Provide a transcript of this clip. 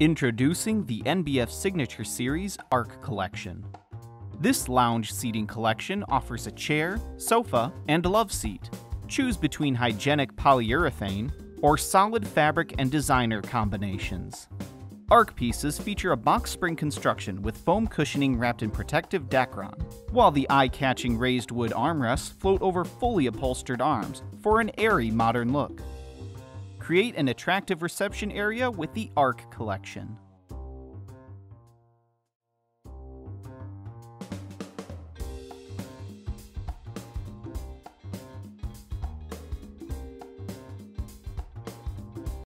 Introducing the NBF Signature Series Arc Collection. This lounge seating collection offers a chair, sofa, and love seat. Choose between hygienic polyurethane or solid fabric and designer combinations. Arc pieces feature a box spring construction with foam cushioning wrapped in protective Dacron, while the eye-catching raised wood armrests float over fully upholstered arms for an airy modern look. Create an attractive reception area with the Arc collection.